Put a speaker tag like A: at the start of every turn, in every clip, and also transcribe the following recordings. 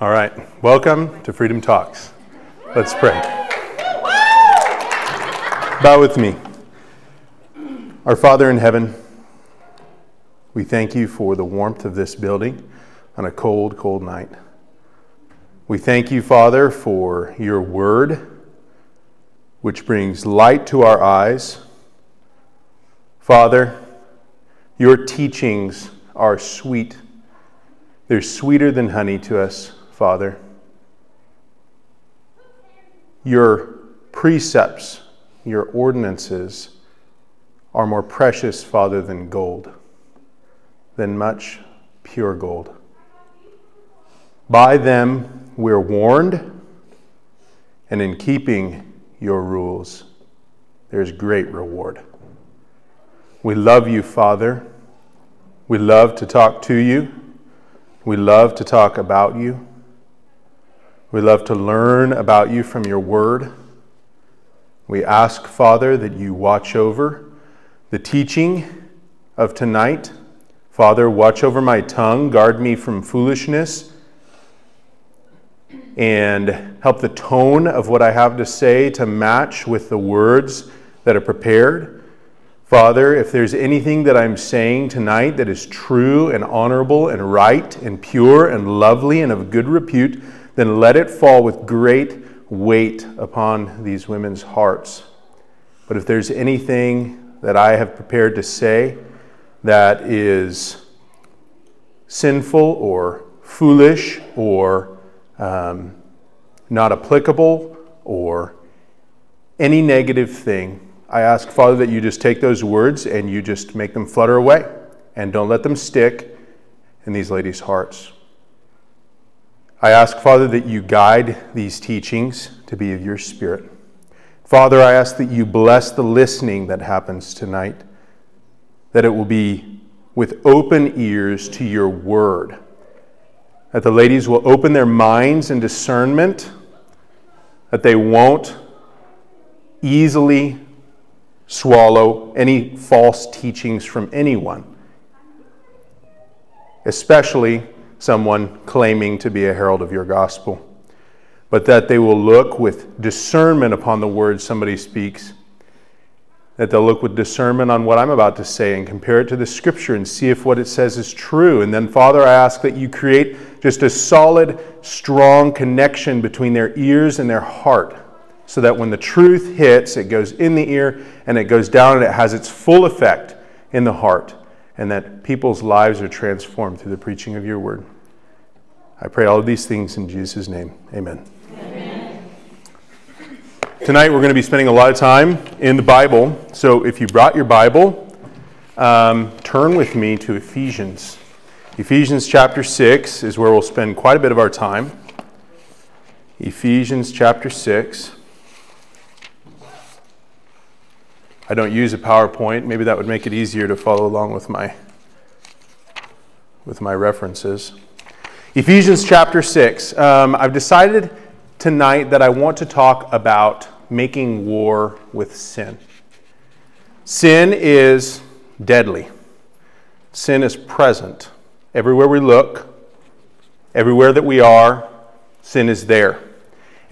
A: All right, welcome to Freedom Talks. Let's pray. Bow with me. Our Father in heaven, we thank you for the warmth of this building on a cold, cold night. We thank you, Father, for your word, which brings light to our eyes. Father, your teachings are sweet. They're sweeter than honey to us, Father. Your precepts, your ordinances are more precious, Father, than gold, than much pure gold. By them we're warned, and in keeping your rules, there's great reward. We love you, Father. We love to talk to you. We love to talk about you. We love to learn about you from your word. We ask, Father, that you watch over the teaching of tonight. Father, watch over my tongue, guard me from foolishness, and help the tone of what I have to say to match with the words that are prepared. Father, if there's anything that I'm saying tonight that is true and honorable and right and pure and lovely and of good repute, then let it fall with great weight upon these women's hearts. But if there's anything that I have prepared to say that is sinful or foolish or um, not applicable or any negative thing, I ask, Father, that you just take those words and you just make them flutter away and don't let them stick in these ladies' hearts. I ask, Father, that you guide these teachings to be of your Spirit. Father, I ask that you bless the listening that happens tonight, that it will be with open ears to your word, that the ladies will open their minds and discernment, that they won't easily swallow any false teachings from anyone, especially someone claiming to be a herald of your gospel, but that they will look with discernment upon the words somebody speaks, that they'll look with discernment on what I'm about to say and compare it to the scripture and see if what it says is true. And then, Father, I ask that you create just a solid, strong connection between their ears and their heart so that when the truth hits, it goes in the ear and it goes down and it has its full effect in the heart, and that people's lives are transformed through the preaching of your word. I pray all of these things in Jesus' name. Amen. Amen. Tonight, we're going to be spending a lot of time in the Bible. So if you brought your Bible, um, turn with me to Ephesians. Ephesians chapter 6 is where we'll spend quite a bit of our time. Ephesians chapter 6. I don't use a PowerPoint. Maybe that would make it easier to follow along with my with my references. Ephesians chapter 6. Um, I've decided tonight that I want to talk about making war with sin. Sin is deadly, sin is present. Everywhere we look, everywhere that we are, sin is there.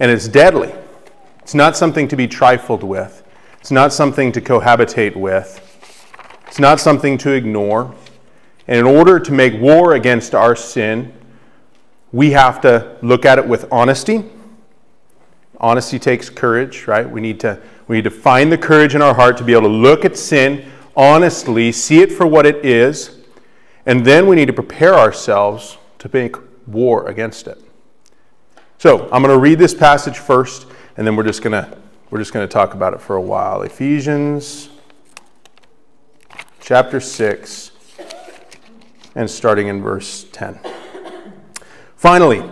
A: And it's deadly. It's not something to be trifled with. It's not something to cohabitate with. It's not something to ignore. And in order to make war against our sin, we have to look at it with honesty. Honesty takes courage, right? We need to we need to find the courage in our heart to be able to look at sin honestly, see it for what it is, and then we need to prepare ourselves to make war against it. So, I'm going to read this passage first, and then we're just going to we're just going to talk about it for a while. Ephesians chapter 6, and starting in verse 10. Finally,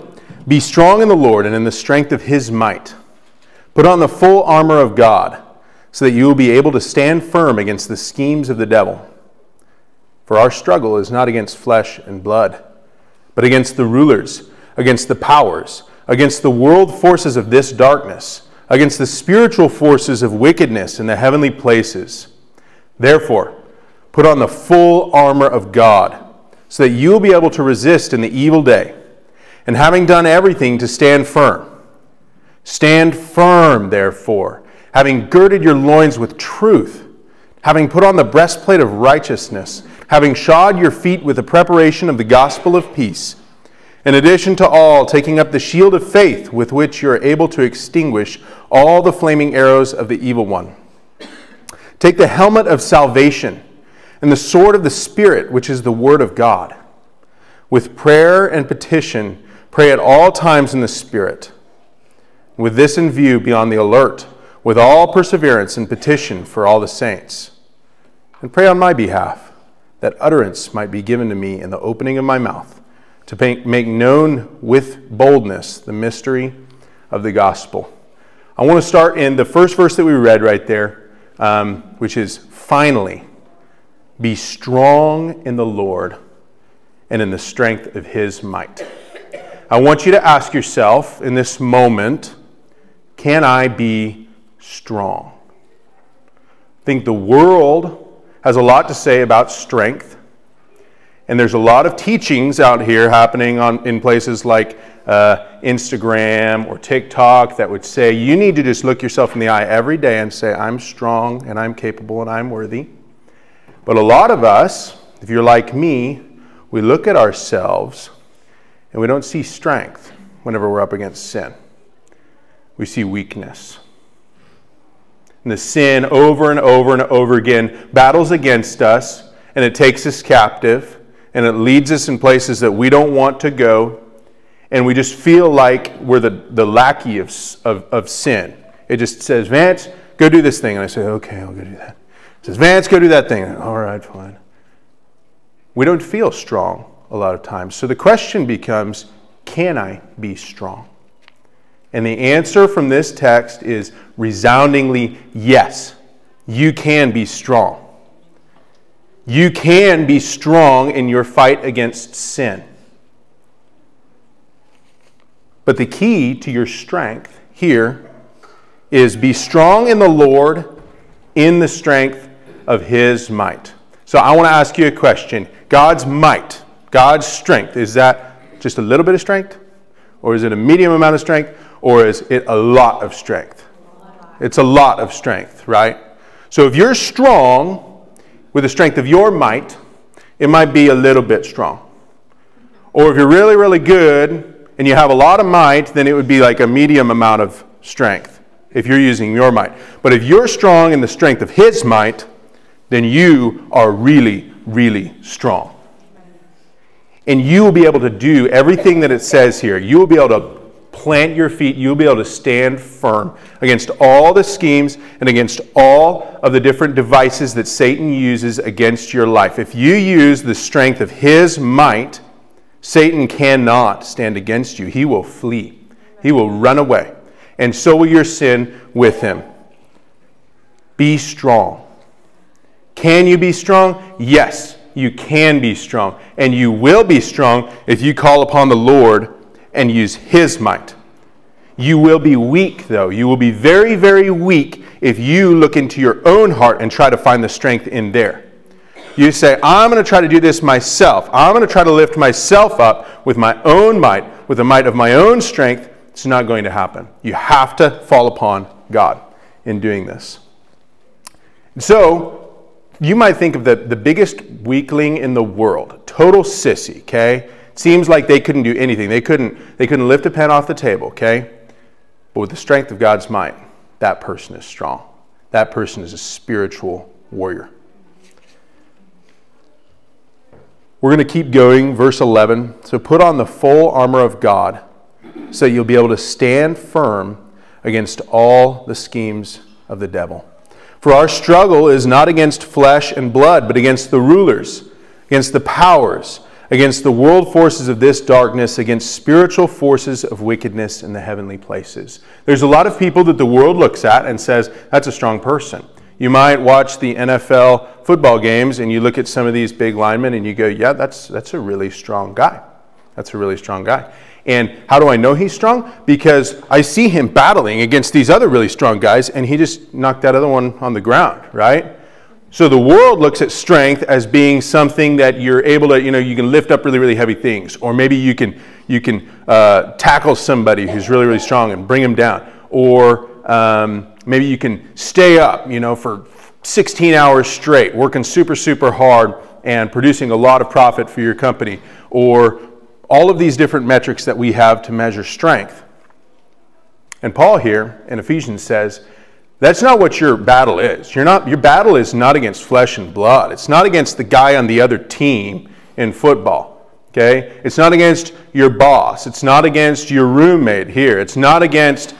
A: be strong in the Lord and in the strength of his might. Put on the full armor of God, so that you will be able to stand firm against the schemes of the devil. For our struggle is not against flesh and blood, but against the rulers, against the powers, against the world forces of this darkness against the spiritual forces of wickedness in the heavenly places. Therefore, put on the full armor of God, so that you will be able to resist in the evil day. and having done everything to stand firm. Stand firm, therefore, having girded your loins with truth, having put on the breastplate of righteousness, having shod your feet with the preparation of the gospel of peace. In addition to all, taking up the shield of faith with which you are able to extinguish all the flaming arrows of the evil one. Take the helmet of salvation and the sword of the Spirit, which is the word of God. With prayer and petition, Pray at all times in the Spirit. With this in view, be on the alert, with all perseverance and petition for all the saints. And pray on my behalf, that utterance might be given to me in the opening of my mouth, to make known with boldness the mystery of the gospel. I want to start in the first verse that we read right there, um, which is finally, be strong in the Lord and in the strength of his might. I want you to ask yourself in this moment can I be strong? I think the world has a lot to say about strength. And there's a lot of teachings out here happening on, in places like uh, Instagram or TikTok that would say you need to just look yourself in the eye every day and say, I'm strong and I'm capable and I'm worthy. But a lot of us, if you're like me, we look at ourselves and we don't see strength whenever we're up against sin. We see weakness. And the sin over and over and over again battles against us, and it takes us captive, and it leads us in places that we don't want to go, and we just feel like we're the, the lackey of, of, of sin. It just says, Vance, go do this thing. And I say, okay, I'll go do that. It says, Vance, go do that thing. All right, fine. We don't feel strong a lot of times. So the question becomes can I be strong? And the answer from this text is resoundingly yes. You can be strong. You can be strong in your fight against sin. But the key to your strength here is be strong in the Lord in the strength of his might. So I want to ask you a question. God's might, God's strength, is that just a little bit of strength? Or is it a medium amount of strength? Or is it a lot of strength? It's a lot of strength, right? So if you're strong with the strength of your might, it might be a little bit strong. Or if you're really, really good and you have a lot of might, then it would be like a medium amount of strength if you're using your might. But if you're strong in the strength of His might, then you are really, really strong and you will be able to do everything that it says here. You will be able to plant your feet. You will be able to stand firm against all the schemes and against all of the different devices that Satan uses against your life. If you use the strength of his might, Satan cannot stand against you. He will flee, he will run away. And so will your sin with him. Be strong. Can you be strong? Yes you can be strong. And you will be strong if you call upon the Lord and use His might. You will be weak, though. You will be very, very weak if you look into your own heart and try to find the strength in there. You say, I'm going to try to do this myself. I'm going to try to lift myself up with my own might, with the might of my own strength. It's not going to happen. You have to fall upon God in doing this. So, you might think of the, the biggest weakling in the world, total sissy, okay? Seems like they couldn't do anything. They couldn't, they couldn't lift a pen off the table, okay? But with the strength of God's might, that person is strong. That person is a spiritual warrior. We're going to keep going, verse 11. So put on the full armor of God so you'll be able to stand firm against all the schemes of the devil. For our struggle is not against flesh and blood, but against the rulers, against the powers, against the world forces of this darkness, against spiritual forces of wickedness in the heavenly places. There's a lot of people that the world looks at and says, that's a strong person. You might watch the NFL football games and you look at some of these big linemen and you go, yeah, that's, that's a really strong guy. That's a really strong guy. And how do I know he's strong? Because I see him battling against these other really strong guys, and he just knocked that other one on the ground, right? So the world looks at strength as being something that you're able to, you know, you can lift up really, really heavy things, or maybe you can you can uh, tackle somebody who's really, really strong and bring them down. Or um, maybe you can stay up, you know, for 16 hours straight, working super, super hard and producing a lot of profit for your company. Or all of these different metrics that we have to measure strength. And Paul here in Ephesians says, that's not what your battle is. You're not, your battle is not against flesh and blood. It's not against the guy on the other team in football. Okay? It's not against your boss. It's not against your roommate here. It's not against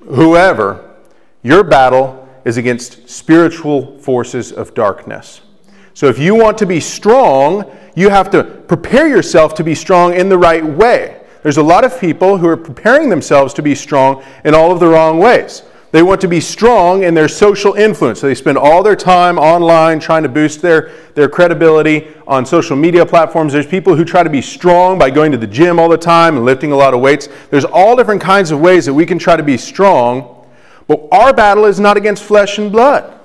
A: whoever. Your battle is against spiritual forces of darkness. So if you want to be strong, you have to prepare yourself to be strong in the right way. There's a lot of people who are preparing themselves to be strong in all of the wrong ways. They want to be strong in their social influence. So they spend all their time online trying to boost their, their credibility on social media platforms. There's people who try to be strong by going to the gym all the time and lifting a lot of weights. There's all different kinds of ways that we can try to be strong. But our battle is not against flesh and blood.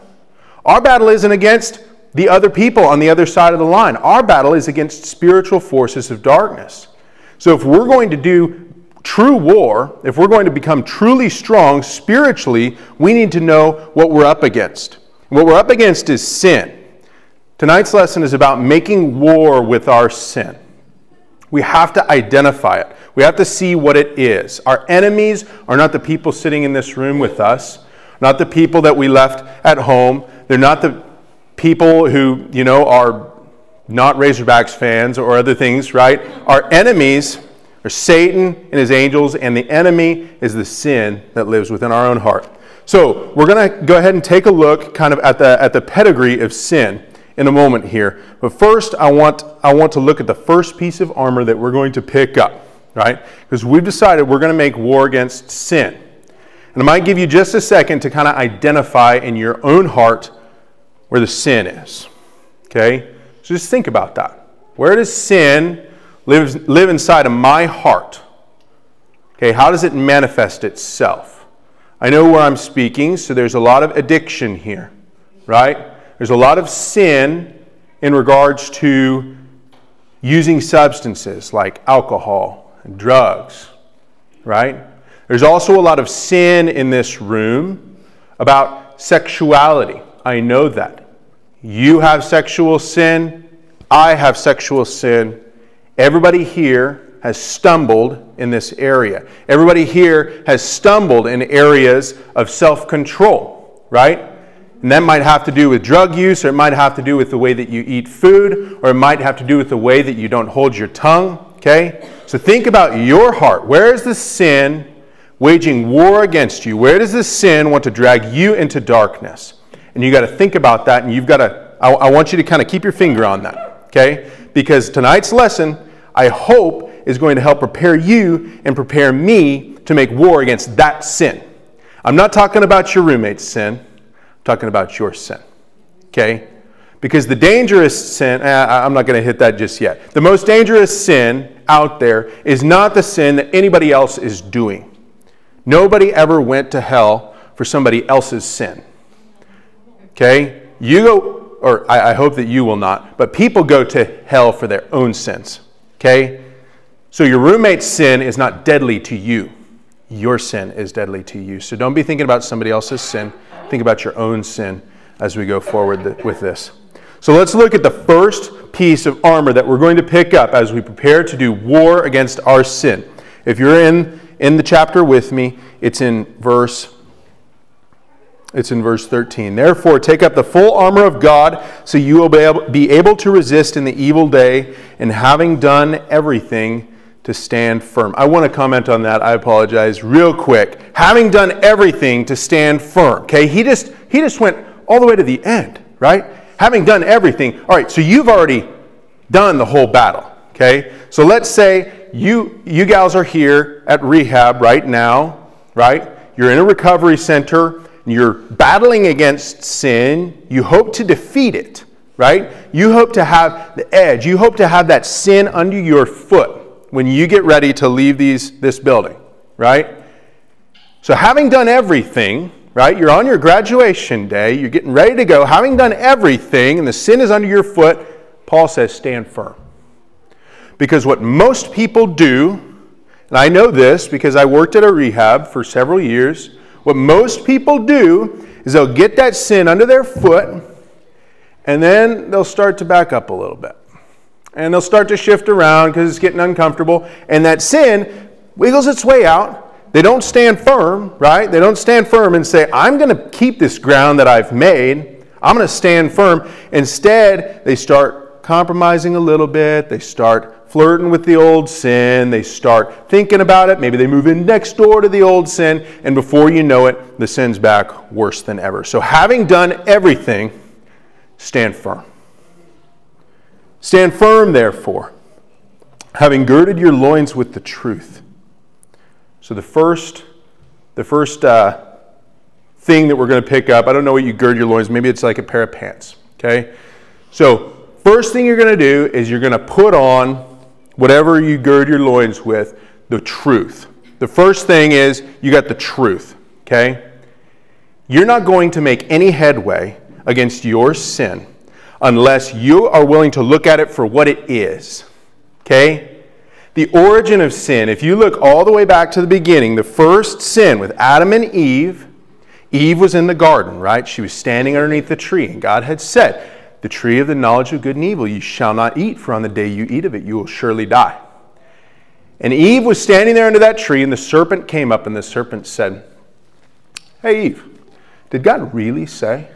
A: Our battle isn't against the other people on the other side of the line. Our battle is against spiritual forces of darkness. So if we're going to do true war, if we're going to become truly strong spiritually, we need to know what we're up against. What we're up against is sin. Tonight's lesson is about making war with our sin. We have to identify it. We have to see what it is. Our enemies are not the people sitting in this room with us, not the people that we left at home. They're not the people who, you know, are not Razorbacks fans or other things, right? Our enemies there's Satan and his angels, and the enemy is the sin that lives within our own heart. So we're going to go ahead and take a look kind of at the, at the pedigree of sin in a moment here. But first, I want, I want to look at the first piece of armor that we're going to pick up, right? Because we've decided we're going to make war against sin. And I might give you just a second to kind of identify in your own heart where the sin is. Okay? So just think about that. Where does sin lives, live inside of my heart. Okay, how does it manifest itself? I know where I'm speaking, so there's a lot of addiction here, right? There's a lot of sin in regards to using substances like alcohol and drugs, right? There's also a lot of sin in this room about sexuality. I know that. You have sexual sin, I have sexual sin. Everybody here has stumbled in this area. Everybody here has stumbled in areas of self control, right? And that might have to do with drug use, or it might have to do with the way that you eat food, or it might have to do with the way that you don't hold your tongue, okay? So think about your heart. Where is the sin waging war against you? Where does the sin want to drag you into darkness? And you got to think about that, and you've got to, I, I want you to kind of keep your finger on that, okay? Because tonight's lesson I hope is going to help prepare you and prepare me to make war against that sin. I'm not talking about your roommate's sin, I'm talking about your sin. Okay? Because the dangerous sin, eh, I'm not going to hit that just yet. The most dangerous sin out there is not the sin that anybody else is doing. Nobody ever went to hell for somebody else's sin. Okay? You go, or I, I hope that you will not, but people go to hell for their own sins. Okay? So your roommate's sin is not deadly to you. Your sin is deadly to you. So don't be thinking about somebody else's sin. Think about your own sin as we go forward with this. So let's look at the first piece of armor that we're going to pick up as we prepare to do war against our sin. If you're in, in the chapter with me, it's in verse it's in verse 13. Therefore, take up the full armor of God so you will be able, be able to resist in the evil day, and having done everything, to stand firm. I want to comment on that. I apologize real quick. Having done everything to stand firm. Okay, he just he just went all the way to the end, right? Having done everything. All right, so you've already done the whole battle. Okay? So let's say you you gals are here at rehab right now, right? You're in a recovery center you're battling against sin, you hope to defeat it, right? You hope to have the edge. You hope to have that sin under your foot when you get ready to leave these, this building, right? So, having done everything, right? You're on your graduation day, you're getting ready to go, having done everything, and the sin is under your foot, Paul says, stand firm. Because what most people do and I know this because I worked at a rehab for several years. What most people do is they'll get that sin under their foot and then they'll start to back up a little bit. And they'll start to shift around because it's getting uncomfortable. And that sin wiggles its way out. They don't stand firm, right? They don't stand firm and say, I'm going to keep this ground that I've made. I'm going to stand firm. Instead, they start compromising a little bit. They start flirting with the old sin. They start thinking about it. Maybe they move in next door to the old sin. And before you know it, the sin's back worse than ever. So, having done everything, stand firm. Stand firm, therefore, having girded your loins with the truth. So the first, the first uh, thing that we're going to pick up, I don't know what you gird your loins. Maybe it's like a pair of pants. Okay. So first thing you're going to do is you're going to put on whatever you gird your loins with, the truth. The first thing is you got the truth. Okay. You're not going to make any headway against your sin unless you are willing to look at it for what it is. Okay? The origin of sin, if you look all the way back to the beginning, the first sin with Adam and Eve, Eve was in the garden, right? She was standing underneath the tree, and God had said, The tree of the knowledge of good and evil you shall not eat, for on the day you eat of it you will surely die. And Eve was standing there under that tree, and the serpent came up, and the serpent said, Hey, Eve, did God really say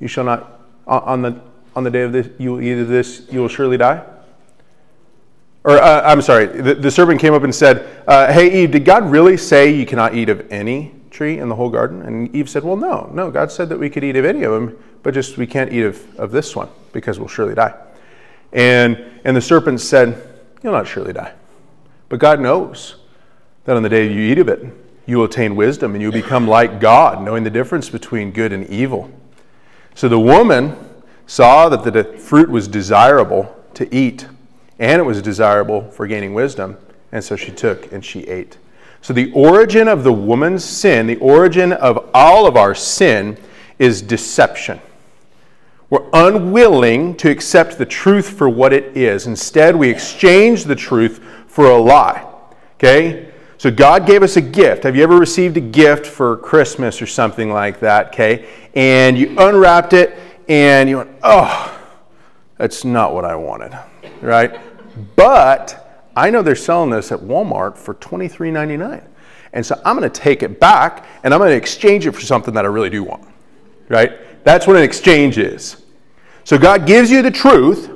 A: you shall not, on the on the day of this, you will eat of this, you will surely die? Or, uh, I'm sorry, the, the, serpent came up and said, uh, Hey, Eve, did God really say you cannot eat of any tree in the whole garden? And Eve said, Well, no, no, God said that we could eat of any of them, but just we can't eat of, of this one because we'll surely die. And, and the serpent said, You'll not surely die. But God knows that on the day you eat of it, you will attain wisdom and you'll become like God, knowing the difference between good and evil. So the woman saw that the fruit was desirable to eat, and it was desirable for gaining wisdom, and so she took and she ate. So, the origin of the woman's sin, the origin of all of our sin, is deception. We're unwilling to accept the truth for what it is. Instead, we exchange the truth for a lie. Okay? So, God gave us a gift. Have you ever received a gift for Christmas or something like that? Okay? And you unwrapped it and you went, oh, that's not what I wanted, right? But I know they're selling this at Walmart for $23.99. And so I'm going to take it back and I'm going to exchange it for something that I really do want, right? That's what an exchange is. So God gives you the truth,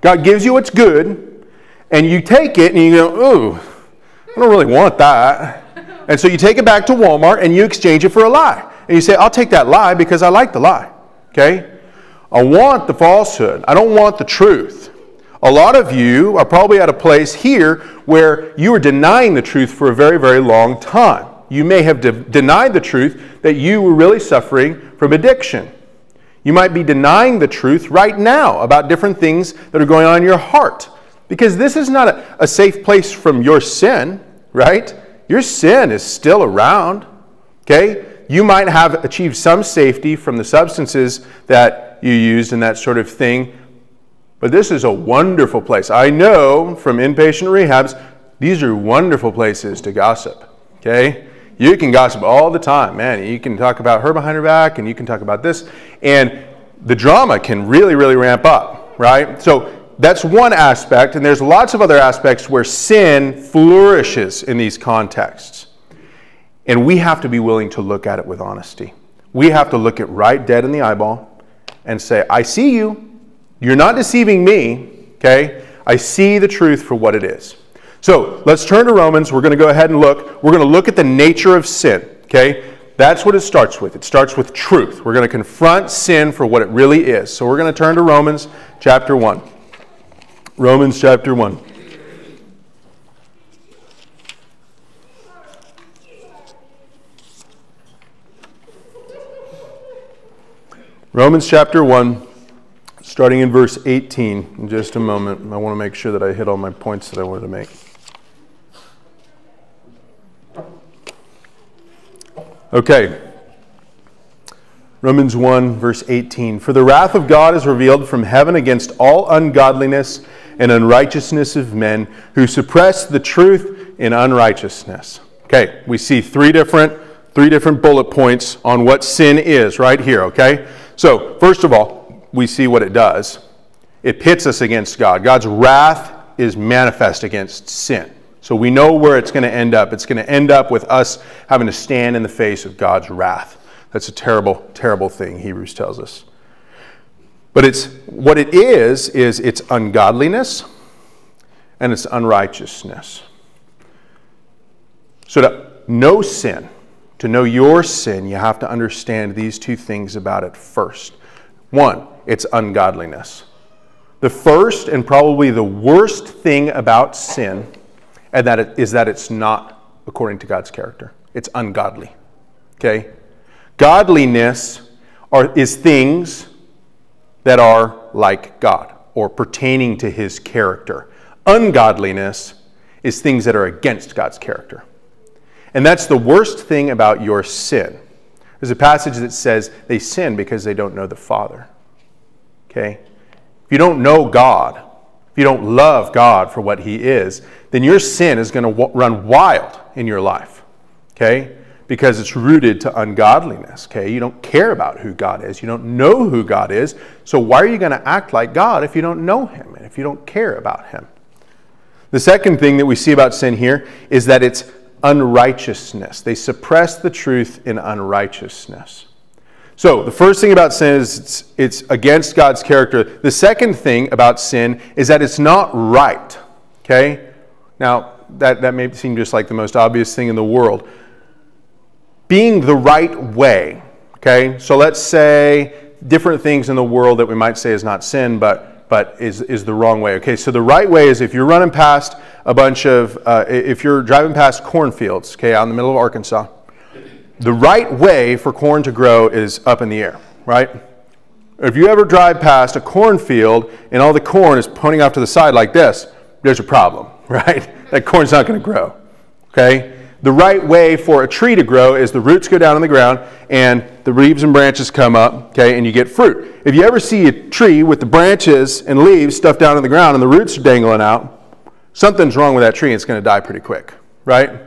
A: God gives you what's good, and you take it and you go, ooh, I don't really want that. And so you take it back to Walmart and you exchange it for a lie. And you say, I'll take that lie because I like the lie. Okay? I want the falsehood. I don't want the truth. A lot of you are probably at a place here where you are denying the truth for a very, very long time. You may have de- denied the truth that you were really suffering from addiction. You might be denying the truth right now about different things that are going on in your heart. Because this is not a, a safe place from your sin, right? Your sin is still around. Okay? you might have achieved some safety from the substances that you used and that sort of thing. But this is a wonderful place. I know from inpatient rehabs, these are wonderful places to gossip. Okay? You can gossip all the time, man. You can talk about her behind her back and you can talk about this. And the drama can really, really ramp up, right? So that's one aspect, and there's lots of other aspects where sin flourishes in these contexts. And we have to be willing to look at it with honesty. We have to look it right dead in the eyeball and say, I see you. You're not deceiving me, okay? I see the truth for what it is. So let's turn to Romans. We're going to go ahead and look. We're going to look at the nature of sin, okay? That's what it starts with. It starts with truth. We're going to confront sin for what it really is. So we're going to turn to Romans chapter 1. Romans chapter 1. Romans chapter 1, starting in verse 18, in just a moment. I want to make sure that I hit all my points that I wanted to make. Okay. Romans 1, verse 18. For the wrath of God is revealed from heaven against all ungodliness and unrighteousness of men who suppress the truth in unrighteousness. Okay, we see three different three different bullet points on what sin is right here, okay? So, first of all, we see what it does. It pits us against God. God's wrath is manifest against sin. So we know where it's going to end up. It's going to end up with us having to stand in the face of God's wrath. That's a terrible, terrible thing, Hebrews tells us. But it's what it is, is it's ungodliness and it's unrighteousness. So to know sin, to know your sin, you have to understand these two things about it first. One, it's ungodliness. The first and probably the worst thing about sin and that it, is that it's not according to God's character. It's ungodly. Okay? Godliness are, is things that are like God or pertaining to his character. Ungodliness is things that are against God's character. And that's the worst thing about your sin. There's a passage that says they sin because they don't know the Father. Okay? If you don't know God, if you don't love God for what He is, then your sin is going to run wild in your life. Okay? Because it's rooted to ungodliness. Okay? You don't care about who God is. You don't know who God is. So why are you going to act like God if you don't know Him and if you don't care about Him? The second thing that we see about sin here is that it's unrighteousness. They suppress the truth in unrighteousness. So, the first thing about sin is it's, it's, against God's character. The second thing about sin is that it's not right. Okay? Now, that, that may seem just like the most obvious thing in the world. Being the right way. Okay? So, let's say different things in the world that we might say is not sin, but, but is, is the wrong way. Okay? So, the right way is if you're running past a bunch of, uh, if you're driving past cornfields, okay, out in the middle of Arkansas the right way for corn to grow is up in the air, right? If you ever drive past a cornfield and all the corn is pointing off to the side like this, there's a problem, right? That corn's not going to grow, okay? The right way for a tree to grow is the roots go down in the ground and the leaves and branches come up, okay, and you get fruit. If you ever see a tree with the branches and leaves stuffed down in the ground and the roots are dangling out, something's wrong with that tree and it's going to die pretty quick, right?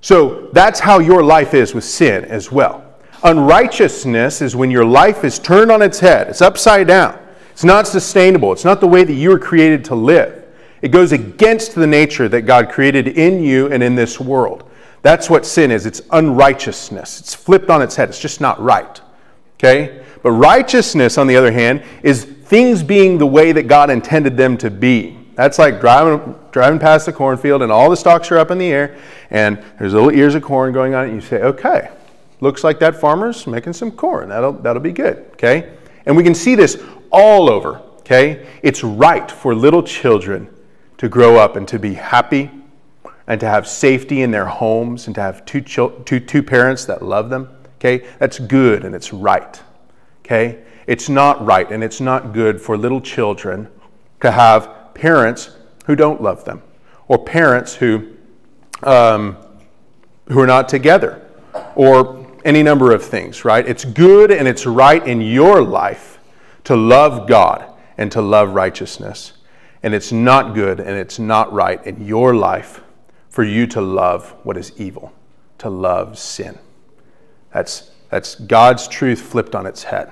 A: So that's how your life is with sin as well. Unrighteousness is when your life is turned on its head, it's upside down. It's not sustainable, it's not the way that you were created to live. It goes against the nature that God created in you and in this world. That's what sin is. It's unrighteousness. It's flipped on its head. It's just not right. Okay? But righteousness, on the other hand, is things being the way that God intended them to be. That's like driving, driving past the cornfield and all the stalks are up in the air and there's little ears of corn going on. And you say, okay, looks like that farmer's making some corn. That'll, that'll be good, okay? And we can see this all over, okay? It's right for little children to grow up and to be happy and to have safety in their homes and to have two, parents that love them, okay? That's good and it's right, okay? It's not right and it's not good for little children to have parents who don't love them, or parents who, um, who are not together, or any number of things, right? It's good and it's right in your life to love God and to love righteousness. And it's not good and it's not right in your life for you to love what is evil, to love sin. That's, that's God's truth flipped on its head.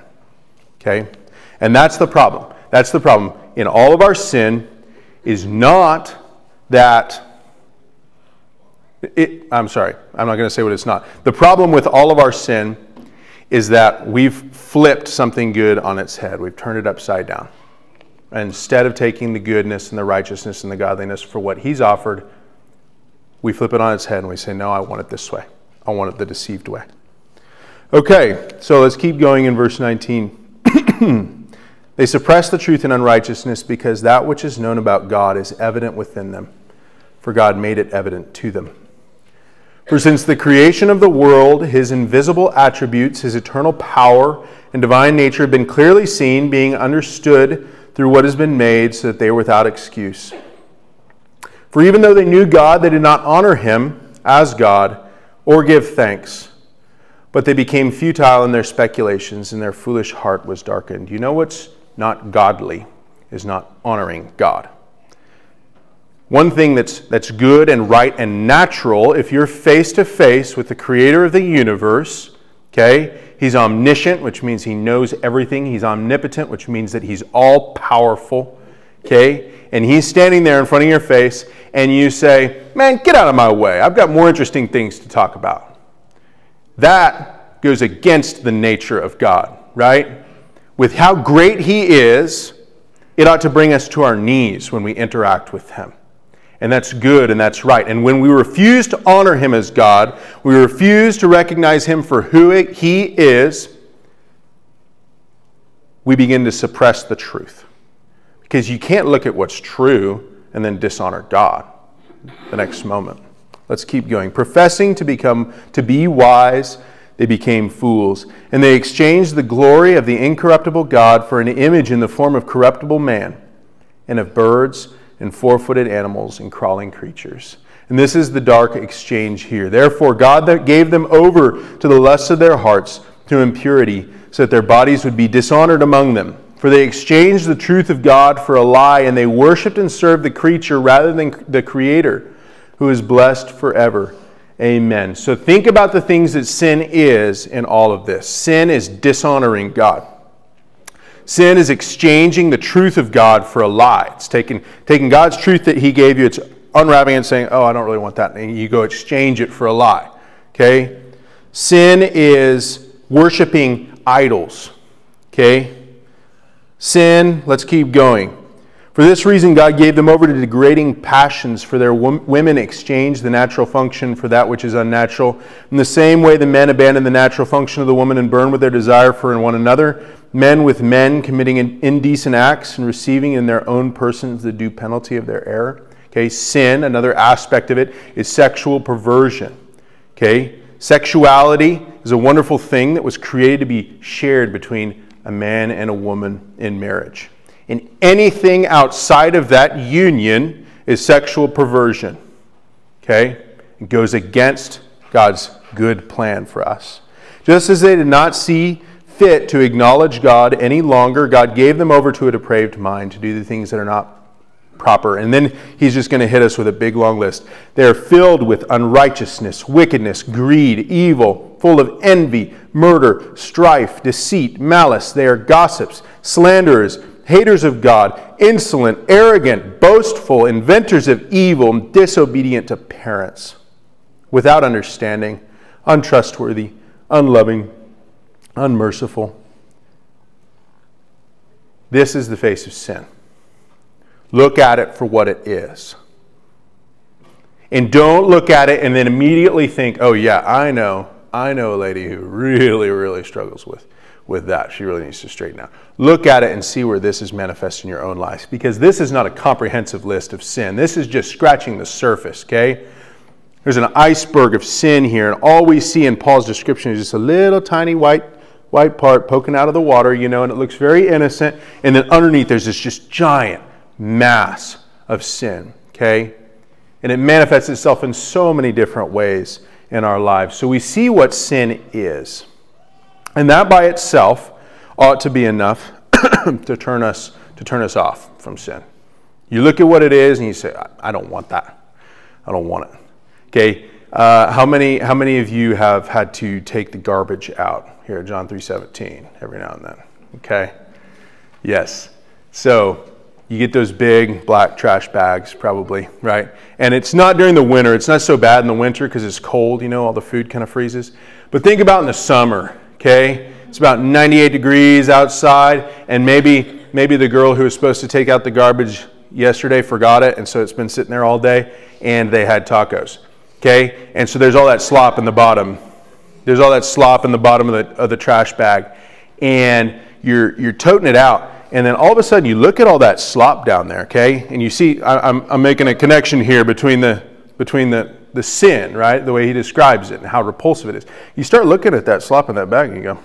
A: Okay? And that's the problem. That's the problem. In all of our sin, is not that. It, I'm sorry, I'm not going to say what it's not. The problem with all of our sin is that we've flipped something good on its head. We've turned it upside down. Instead of taking the goodness and the righteousness and the godliness for what He's offered, we flip it on its head and we say, No, I want it this way. I want it the deceived way. Okay, so let's keep going in verse 19. They suppress the truth in unrighteousness because that which is known about God is evident within them, for God made it evident to them. For since the creation of the world, his invisible attributes, his eternal power, and divine nature have been clearly seen, being understood through what has been made, so that they are without excuse. For even though they knew God, they did not honor him as God or give thanks, but they became futile in their speculations, and their foolish heart was darkened. You know what's not godly is not honoring God. one thing that's, that's good and right and natural, if you're face to face with the creator of the universe, okay, he's omniscient, which means he knows everything. He's omnipotent, which means that he's all powerful, okay? And he's standing there in front of your face, and you say, Man, get out of my way. I've got more interesting things to talk about. That goes against the nature of God, right? With how great he is, it ought to bring us to our knees when we interact with him. And that's good and that's right. And when we refuse to honor him as God, we refuse to recognize him for who he is, we begin to suppress the truth. Because you can't look at what's true and then dishonor God the next moment. Let's keep going. Professing to become to be wise, they became fools, and they exchanged the glory of the incorruptible God for an image in the form of corruptible man and of birds and four footed animals and crawling creatures. And this is the dark exchange here. Therefore, God that gave them over to the lusts of their hearts to impurity, so that their bodies would be dishonored among them. For they exchanged the truth of God for a lie, and they worshiped and served the creature rather than the Creator, who is blessed forever. Amen. So think about the things that sin is in all of this. Sin is dishonoring God. Sin is exchanging the truth of God for a lie. It's taking, taking God's truth that He gave you, it's unwrapping and saying, oh, I don't really want that. And you go exchange it for a lie. Okay? Sin is worshiping idols. Okay? Sin, let's keep going. For this reason, God gave them over to degrading passions, for their women exchanged the natural function for that which is unnatural. In the same way, the men abandoned the natural function of the woman and burned with their desire for one another men with men committing indecent acts and receiving in their own persons the due penalty of their error. Okay, sin, another aspect of it, is sexual perversion. Okay, sexuality is a wonderful thing that was created to be shared between a man and a woman in marriage. And anything outside of that union is sexual perversion. Okay? It goes against God's good plan for us. Just as they did not see fit to acknowledge God any longer, God gave them over to a depraved mind to do the things that are not proper. And then he's just going to hit us with a big long list. They're filled with unrighteousness, wickedness, greed, evil, full of envy, murder, strife, deceit, malice. They are gossips, slanderers, haters of God, insolent, arrogant, boastful, inventors of evil, disobedient to parents, without understanding, untrustworthy, unloving unmerciful. This is the face of sin. Look at it for what it is. And don't look at it and then immediately think, oh, yeah, I know. I know a lady who really, really struggles with, with that. She really needs to straighten out. Look at it and see where this is manifest in your own life because this is not a comprehensive list of sin. This is just scratching the surface, okay? There's an iceberg of sin here, and all we see in Paul's description is just a little tiny white white part poking out of the water, you know, and it looks very innocent. And then underneath, there's this just giant mass of sin, okay? And it manifests itself in so many different ways in our lives. So we see what sin is. And that by itself ought to be enough to turn us to turn us off from sin. You look at what it is and you say, I don't want that. I don't want it. Okay? Uh, how many how many of you have had to take the garbage out? here at John 3:17 every now and then. Okay? Yes. So, you get those big black trash bags probably, right? And it's not during the winter. It's not so bad in the winter because it's cold, you know, all the food kind of freezes. But think about in the summer, okay? It's about 98 degrees outside and maybe maybe the girl who was supposed to take out the garbage yesterday forgot it and so it's been sitting there all day and they had tacos. Okay? And so there's all that slop in the bottom there's all that slop in the bottom of the, of the trash bag. And you're, you're toting it out. And then all of a sudden you look at all that slop down there, okay? And you see, I, I'm, I'm making a connection here between the, between the, the sin, right? The way he describes it and how repulsive it is. You start looking at that slop in that bag and you go,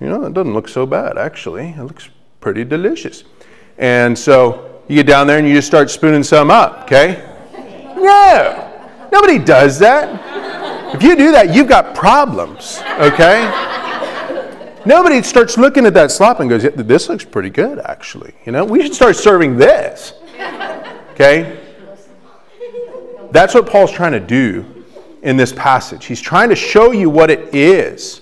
A: you know, it doesn't look so bad, actually. It looks pretty delicious. And so you get down there and you just start spooning some up, okay? No, nobody does that. If you do that, you've got problems, okay? Nobody starts looking at that slop and goes, This looks pretty good, actually. You know, we should start serving this. Okay? That's what Paul's trying to do in this passage. He's trying to show you what it is.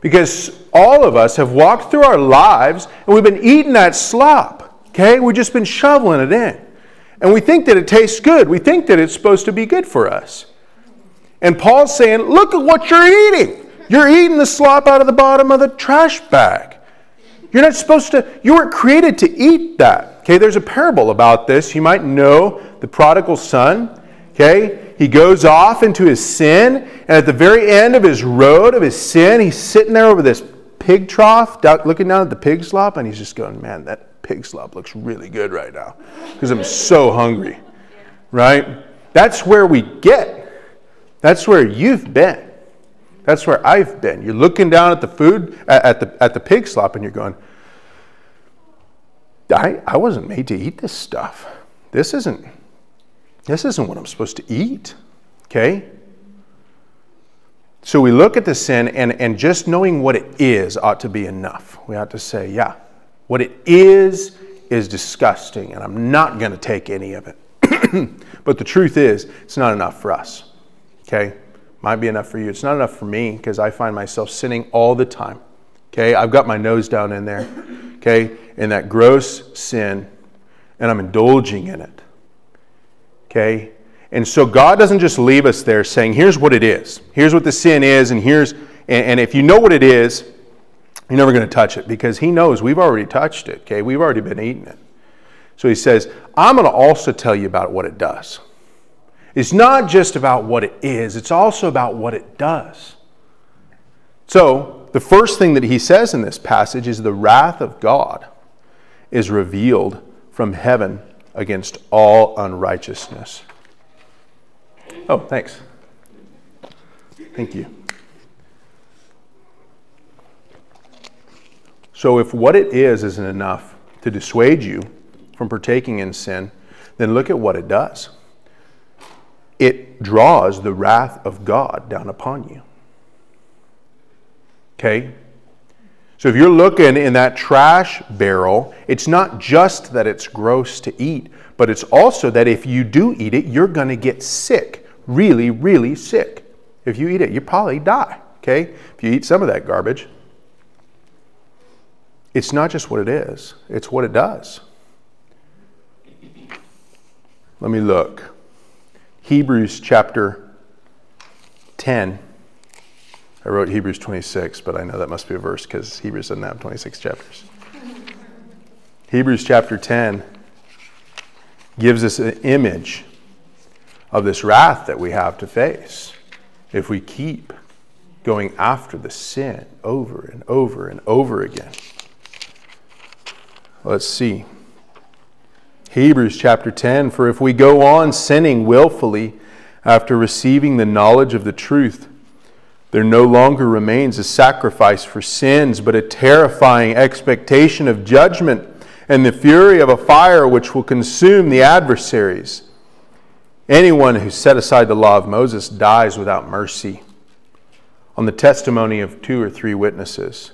A: Because all of us have walked through our lives and we've been eating that slop. Okay? We've just been shoveling it in. And we think that it tastes good. We think that it's supposed to be good for us. And Paul's saying, look at what you're eating. You're eating the slop out of the bottom of the trash bag. You're not supposed to, you weren't created to eat that. Okay, there's a parable about this. You might know the prodigal son. Okay, he goes off into his sin, and at the very end of his road of his sin, he's sitting there over this pig trough, looking down at the pig slop, and he's just going, Man, that pig slop looks really good right now because I'm so hungry. Right? That's where we get. That's where you've been. That's where I've been. You're looking down at the food, at the, at the pig slop, and you're going, I, I wasn't made to eat this stuff. This isn't, this isn't what I'm supposed to eat. Okay? So we look at the sin, and, and just knowing what it is ought to be enough. We ought to say, yeah, what it is is disgusting, and I'm not going to take any of it. but the truth is, it's not enough for us. Okay? Might be enough for you. It's not enough for me because I find myself sinning all the time. Okay? I've got my nose down in there. Okay? In that gross sin, and I'm indulging in it. Okay? And so God doesn't just leave us there saying, here's what it is. Here's what the sin is, and here's, and, and if you know what it is, you're never going to touch it because He knows we've already touched it. Okay? We've already been eating it. So He says, I'm going to also tell you about what it does. It's not just about what it is, it's also about what it does. So, the first thing that he says in this passage is the wrath of God is revealed from heaven against all unrighteousness. Oh, thanks. Thank you. So, if what it is isn't enough to dissuade you from partaking in sin, then look at what it does it draws the wrath of God down upon you. Okay? So if you're looking in that trash barrel, it's not just that it's gross to eat, but it's also that if you do eat it, you're going to get sick. Really, really sick. If you eat it, you probably die. Okay? If you eat some of that garbage. It's not just what it is, it's what it does. Let me look. Hebrews chapter 10. I wrote Hebrews 26, but I know that must be a verse because Hebrews doesn't have 26 chapters. Hebrews chapter 10 gives us an image of this wrath that we have to face if we keep going after the sin over and over and over again. Let's see. Hebrews chapter 10 For if we go on sinning willfully after receiving the knowledge of the truth, there no longer remains a sacrifice for sins, but a terrifying expectation of judgment and the fury of a fire which will consume the adversaries. Anyone who set aside the law of Moses dies without mercy on the testimony of two or three witnesses.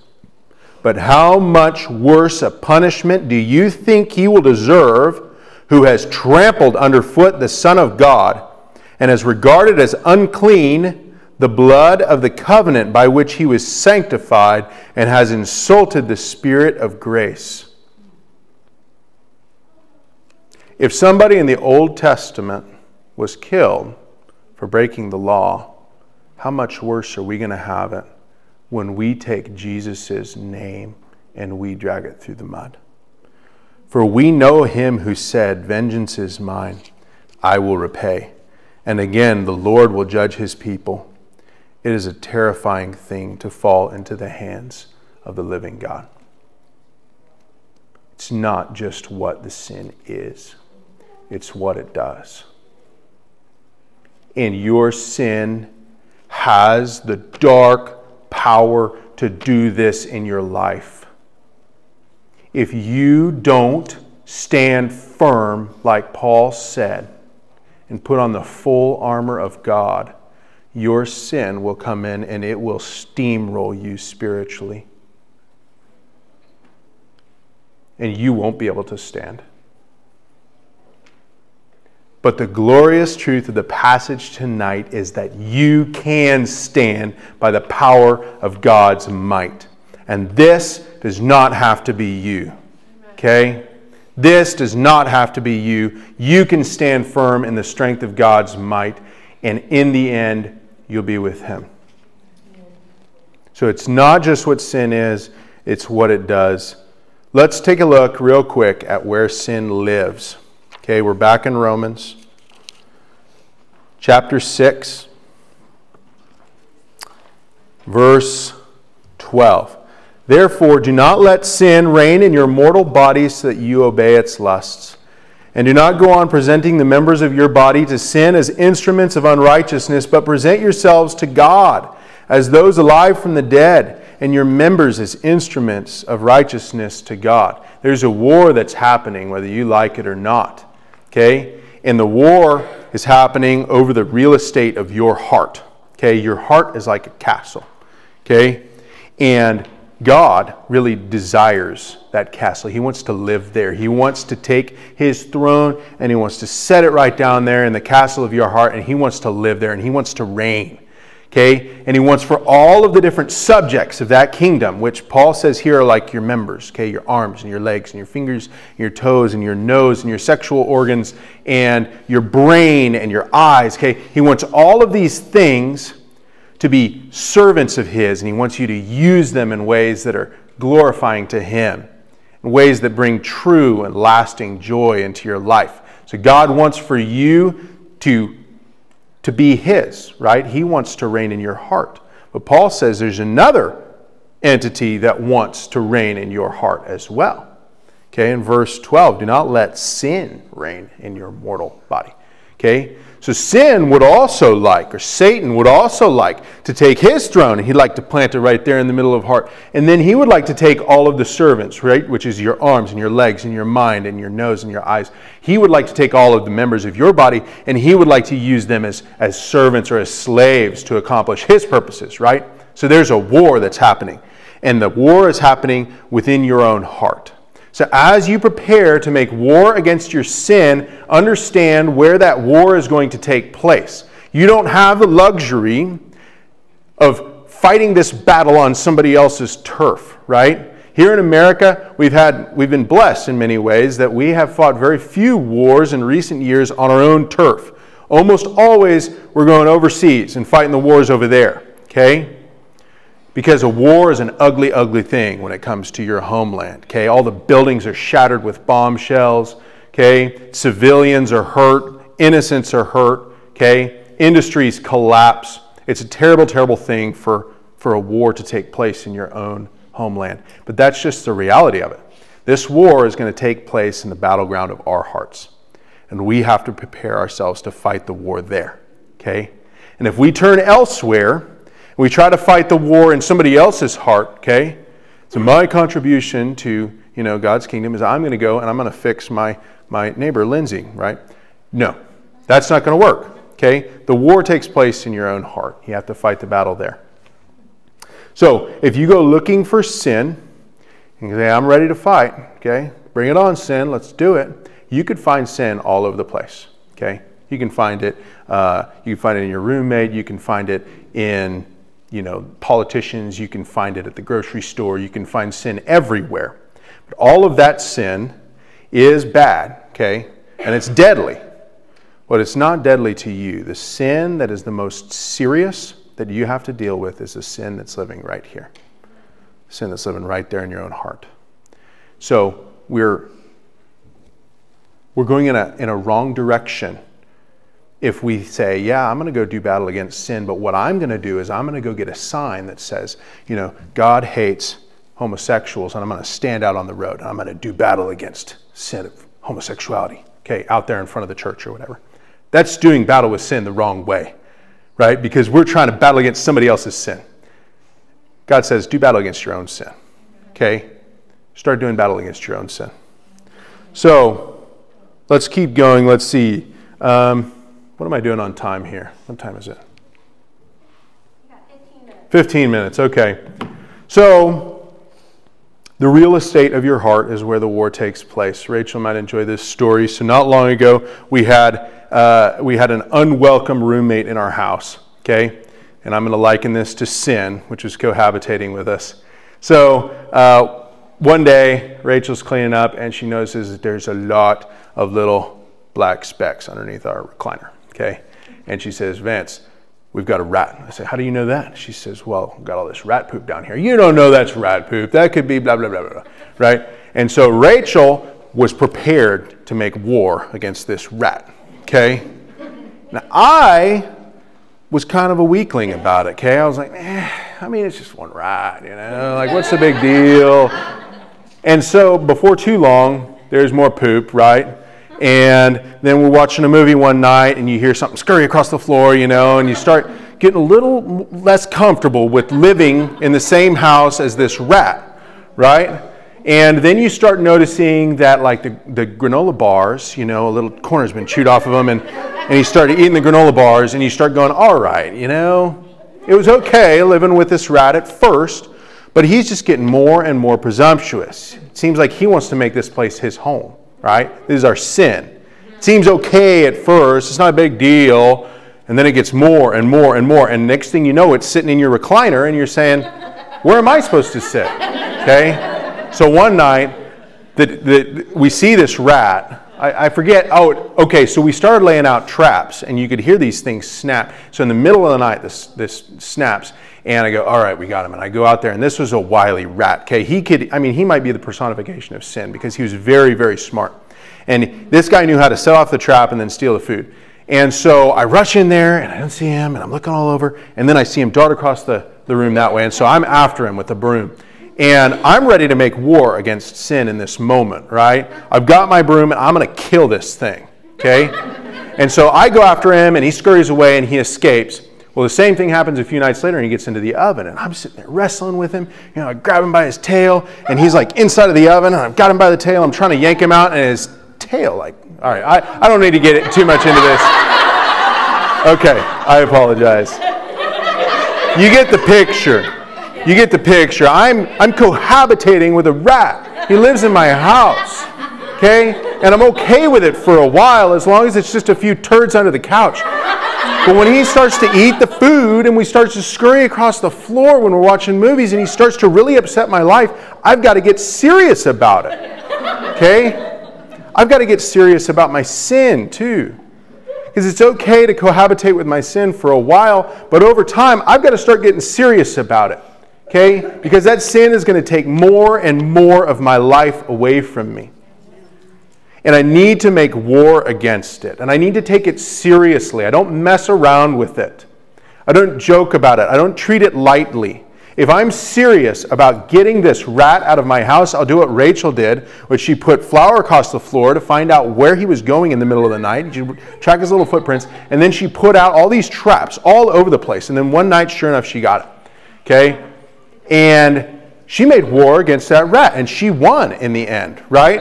A: But how much worse a punishment do you think he will deserve who has trampled underfoot the Son of God and has regarded as unclean the blood of the covenant by which he was sanctified and has insulted the Spirit of grace. If somebody in the Old Testament was killed for breaking the law, how much worse are we going to have it when we take Jesus' name and we drag it through the mud? For we know him who said, Vengeance is mine, I will repay. And again, the Lord will judge his people. It is a terrifying thing to fall into the hands of the living God. It's not just what the sin is, it's what it does. And your sin has the dark power to do this in your life if you don't stand firm, like Paul said, and put on the full armor of God, your sin will come in and it will steamroll you spiritually. And you won't be able to stand. But the glorious truth of the passage tonight is that you can stand by the power of God's might. And this does not have to be you. Okay? This does not have to be you. You can stand firm in the strength of God's might, and in the end, you'll be with Him. So it's not just what sin is, it's what it does. Let's take a look real quick at where sin lives. Okay, we're back in Romans chapter 6, verse 12. Therefore, do not let sin reign in your mortal bodies so that you obey its lusts. And do not go on presenting the members of your body to sin as instruments of unrighteousness, but present yourselves to God as those alive from the dead, and your members as instruments of righteousness to God. There's a war that's happening, whether you like it or not. Okay? And the war is happening over the real estate of your heart. Okay? Your heart is like a castle. Okay? And God really desires that castle. He wants to live there. He wants to take his throne and he wants to set it right down there in the castle of your heart and he wants to live there and he wants to reign. Okay? And he wants for all of the different subjects of that kingdom, which Paul says here are like your members, okay? Your arms and your legs and your fingers, and your toes and your nose and your sexual organs and your brain and your eyes, okay? He wants all of these things to be servants of his and he wants you to use them in ways that are glorifying to him, in ways that bring true and lasting joy into your life. So God wants for you to to be His, right? He wants to reign in your heart. But Paul says there's another entity that wants to reign in your heart as well. Okay, in verse 12, do not let sin reign in your mortal body. Okay, so sin would also like, or Satan would also like to take his throne and he'd like to plant it right there in the middle of heart. And then he would like to take all of the servants, right, which is your arms and your legs and your mind and your nose and your eyes. He would like to take all of the members of your body and he would like to use them as, as servants or as slaves to accomplish his purposes, right? So there's a war that's happening. And the war is happening within your own heart. So, as you prepare to make war against your sin, understand where that war is going to take place. You don't have the luxury of fighting this battle on somebody else's turf, right? Here in America, we've, had, we've been blessed in many ways that we have fought very few wars in recent years on our own turf. Almost always, we're going overseas and fighting the wars over there, okay? Because a war is an ugly, ugly thing when it comes to your homeland. Okay, all the buildings are shattered with bombshells. Okay, civilians are hurt, innocents are hurt. Okay, industries collapse. It's a terrible, terrible thing for, for a war to take place in your own homeland. But that's just the reality of it. This war is going to take place in the battleground of our hearts. And we have to prepare ourselves to fight the war there. Okay? And if we turn elsewhere, we try to fight the war in somebody else's heart, okay? So my contribution to, you know, God's kingdom is I'm going to go and I'm going to fix my, my neighbor, Lindsay, right? No, that's not going to work, okay? The war takes place in your own heart. You have to fight the battle there. So if you go looking for sin, and say, I'm ready to fight, okay? Bring it on, sin, let's do it. You could find sin all over the place, okay? You can find it, uh, you can find it in your roommate, you can find it in you know, politicians, you can find it at the grocery store, you can find sin everywhere. But all of that sin is bad, okay? And it's deadly. But it's not deadly to you. The sin that is the most serious that you have to deal with is the sin that's living right here. Sin that's living right there in your own heart. So we're we're going in a, in a wrong direction if we say, yeah, I'm going to go do battle against sin, but what I'm going to do is I'm going to go get a sign that says, you know, God hates homosexuals, and I'm going to stand out on the road and I'm going to do battle against sin of homosexuality, okay, out there in front of the church or whatever. That's doing battle with sin the wrong way, right? Because we're trying to battle against somebody else's sin. God says, do battle against your own sin, okay? Start doing battle against your own sin. So let's keep going. Let's see. Um, what am I doing on time here? What time is it? 15 minutes. 15 minutes, okay. So, the real estate of your heart is where the war takes place. Rachel might enjoy this story. So, not long ago, we had uh, we had an unwelcome roommate in our house, okay? And I'm going to liken this to sin, which was cohabitating with us. So uh, one day, Rachel's cleaning up and she notices that there's a lot of little black specks underneath our recliner, okay? And she says, Vance, we've got a rat. I say, how do you know that? She says, well, we've got all this rat poop down here. You don't know that's rat poop. That could be blah, blah, blah, blah, right? And so Rachel was prepared to make war against this rat, okay? Now, I was kind of a weakling about it, okay? I was like, eh, I mean, it's just one rat, you know? Like, what's the big deal? And so, before too long, there's more poop, right? And then we're watching a movie one night and you hear something scurry across the floor, you know, and you start getting a little less comfortable with living in the same house as this rat, right? And then you start noticing that, like the, the granola bars, you know, a little corner's been chewed off of them, and, and you start eating the granola bars, and you start going, all right, you know, it was okay living with this rat at first, but he's just getting more and more presumptuous. It seems like he wants to make this place his home, right? This is our sin. It seems okay at first, it's not a big deal, and then it gets more and more and more, and next thing you know, it's sitting in your recliner, and you're saying, where am I supposed to sit? Okay? So one night, that, that we see this rat. I, I, forget. Oh, okay. So we started laying out traps, and you could hear these things snap. So in the middle of the night, this this snaps, and I go, "All right, we got him." And I go out there, and this was a wily rat. Okay, he could. I mean, he might be the personification of sin because he was very, very smart, and this guy knew how to set off the trap and then steal the food. And so I rush in there, and I don't see him, and I'm looking all over, and then I see him dart across the, the room that way, and so I'm after him with the broom. And I'm ready to make war against sin in this moment, right? I've got my broom and I'm going to kill this thing, okay? and so I go after him and he scurries away and he escapes. Well, the same thing happens a few nights later and he gets into the oven and I'm sitting there wrestling with him. You know, I grab him by his tail and he's like inside of the oven and I've got him by the tail. I'm trying to yank him out and his tail, like, all right, I, I don't need to get too much into this. Okay, I apologize. You get the picture. You get the picture. I'm, I'm cohabitating with a rat. He lives in my house. Okay? And I'm okay with it for a while as long as it's just a few turds under the couch. But when he starts to eat the food and we start to scurry across the floor when we're watching movies and he starts to really upset my life, I've got to get serious about it. Okay? I've got to get serious about my sin too. Because it's okay to cohabitate with my sin for a while, but over time, I've got to start getting serious about it. Okay? Because that sin is going to take more and more of my life away from me. And I need to make war against it. And I need to take it seriously. I don't mess around with it. I don't joke about it. I don't treat it lightly. If I'm serious about getting this rat out of my house, I'll do what Rachel did, which she put flour across the floor to find out where he was going in the middle of the night. She track his little footprints, and then she put out all these traps all over the place. And then one night, sure enough, she got it. Okay? And she made war against that rat, and she won in the end, right?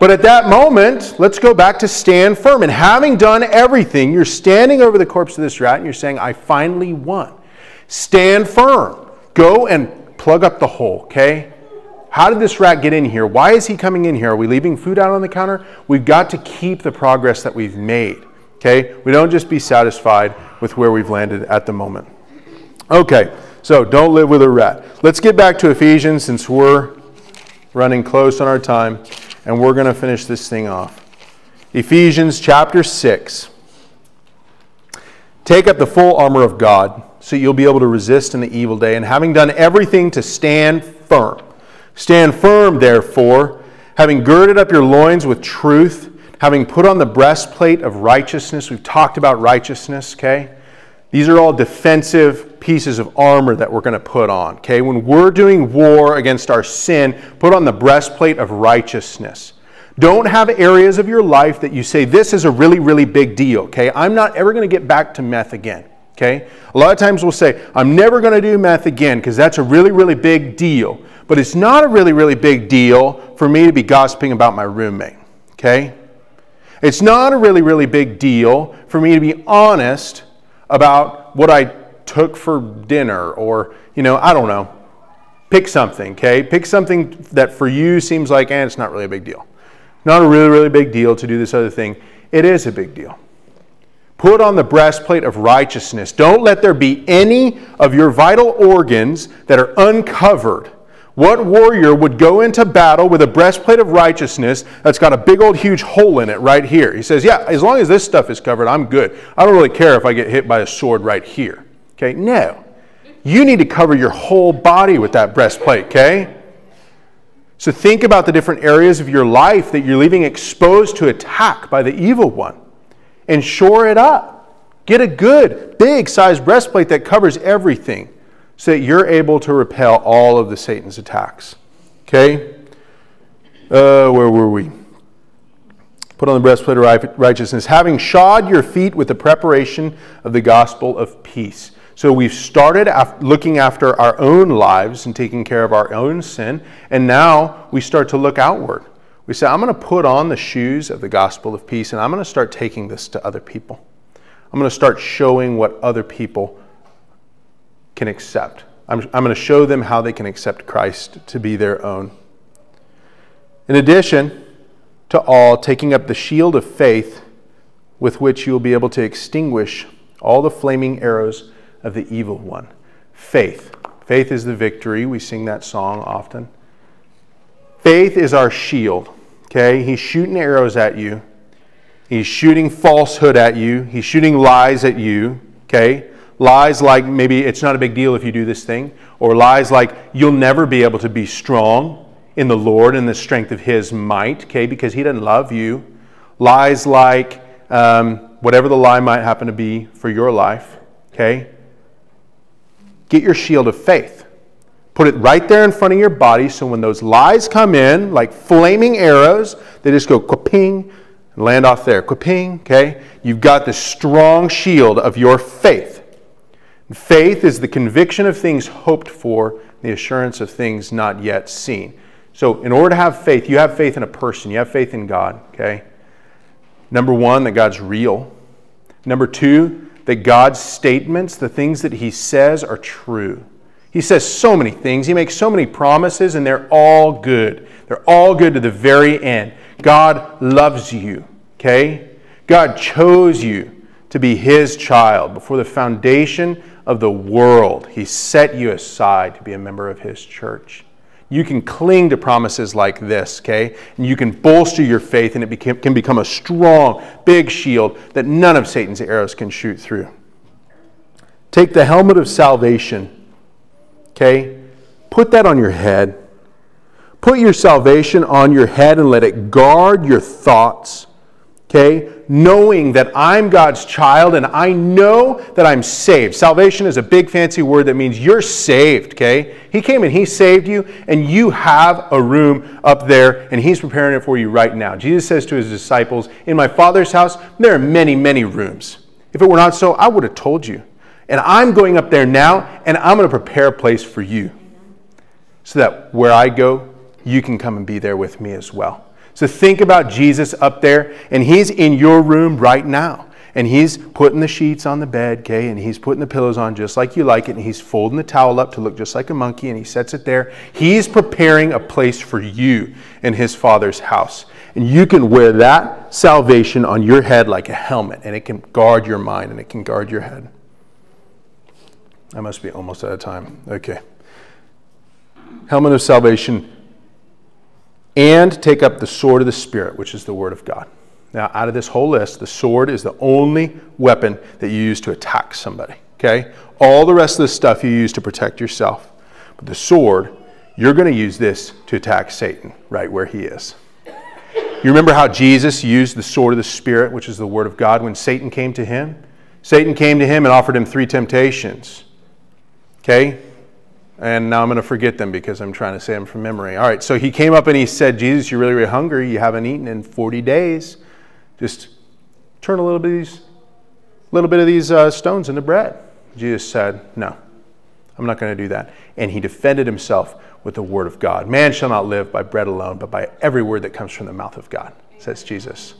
A: But at that moment, let's go back to stand firm. And having done everything, you're standing over the corpse of this rat and you're saying, I finally won. Stand firm. Go and plug up the hole, okay? How did this rat get in here? Why is he coming in here? Are we leaving food out on the counter? We've got to keep the progress that we've made, okay? We don't just be satisfied with where we've landed at the moment. Okay. So don't live with a rat. Let's get back to Ephesians since we're running close on our time and we're going to finish this thing off. Ephesians chapter 6. Take up the full armor of God so you'll be able to resist in the evil day, and having done everything to stand firm. Stand firm, therefore, having girded up your loins with truth, having put on the breastplate of righteousness. We've talked about righteousness, okay? These are all defensive pieces of armor that we're going to put on. Okay, when we're doing war against our sin, put on the breastplate of righteousness. Don't have areas of your life that you say, this is a really, really big deal. Okay, I'm not ever going to get back to meth again. Okay, a lot of times we'll say, I'm never going to do meth again because that's a really, really big deal. But it's not a really, really big deal for me to be gossiping about my roommate. Okay, it's not a really, really big deal for me to be honest about what I took for dinner or, you know, I don't know. Pick something, okay? Pick something that for you seems like, eh, it's not really a big deal. Not a really, really big deal to do this other thing. It is a big deal. Put on the breastplate of righteousness. Don't let there be any of your vital organs that are uncovered. What warrior would go into battle with a breastplate of righteousness that's got a big old huge hole in it right here? He says, Yeah, as long as this stuff is covered, I'm good. I don't really care if I get hit by a sword right here. Okay, no. You need to cover your whole body with that breastplate, okay? So think about the different areas of your life that you're leaving exposed to attack by the evil one and shore it up. Get a good, big sized breastplate that covers everything so that you're able to repel all of the Satan's attacks. Okay? Uh, where were we? Put on the breastplate of righteousness, having shod your feet with the preparation of the gospel of peace. So we've started af- looking after our own lives and taking care of our own sin, and now we start to look outward. We say, I'm going to put on the shoes of the gospel of peace and I'm going to start taking this to other people. I'm going to start showing what other people can accept. I'm, I'm going to show them how they can accept Christ to be their own. In addition to all, taking up the shield of faith with which you will be able to extinguish all the flaming arrows of the evil one. Faith. Faith is the victory. We sing that song often. Faith is our shield. Okay? He's shooting arrows at you. He's shooting falsehood at you. He's shooting lies at you. Okay? Lies like maybe it's not a big deal if you do this thing, or lies like you'll never be able to be strong in the Lord and the strength of His might, okay, because He doesn't love you. Lies like um, whatever the lie might happen to be for your life, okay. Get your shield of faith. Put it right there in front of your body so when those lies come in, like flaming arrows, they just go quaping and land off there. Quaping, okay? You've got the strong shield of your faith. Faith is the conviction of things hoped for, the assurance of things not yet seen. So, in order to have faith, you have faith in a person, you have faith in God, okay? Number one, that God's real. Number two, that God's statements, the things that He says, are true. He says so many things. He makes so many promises, and they're all good. They're all good to the very end. God loves you, okay? God chose you to be His child before the foundation of the world. He set you aside to be a member of His church. You can cling to promises like this, okay? And you can bolster your faith, and it can become a strong, big shield that none of Satan's arrows can shoot through. Take the helmet of salvation Okay? Put that on your head. Put your salvation on your head and let it guard your thoughts. Okay? Knowing that I'm God's child and I know that I'm saved. Salvation is a big fancy word that means you're saved. Okay? He came and He saved you, and you have a room up there, and He's preparing it for you right now. Jesus says to His disciples, In my Father's house, there are many, many rooms. If it were not so, I would have told you. And I'm going up there now, and I'm going to prepare a place for you so that where I go, you can come and be there with me as well. So think about Jesus up there, and he's in your room right now. And he's putting the sheets on the bed, okay, and he's putting the pillows on just like you like it, and he's folding the towel up to look just like a monkey, and he sets it there. He's preparing a place for you in his Father's house. And you can wear that salvation on your head like a helmet, and it can guard your mind and it can guard your head. I must be almost out of time. Okay. Helmet of salvation. And take up the sword of the Spirit, which is the Word of God. Now, out of this whole list, the sword is the only weapon that you use to attack somebody. Okay? All the rest of the stuff you use to protect yourself. But the sword, you're going to use this to attack Satan right where he is. You remember how Jesus used the sword of the Spirit, which is the Word of God, when Satan came to him? Satan came to him and offered him three temptations Okay? And now I'm going to forget them because I'm trying to say them from memory. All right, so he came up and he said, Jesus, you're really, really hungry. You haven't eaten in 40 days. Just turn a little bit of these, little bit of these uh, stones into bread. Jesus said, No, I'm not going to do that. And he defended himself with the word of God. Man shall not live by bread alone, but by every word that comes from the mouth of God, says Jesus.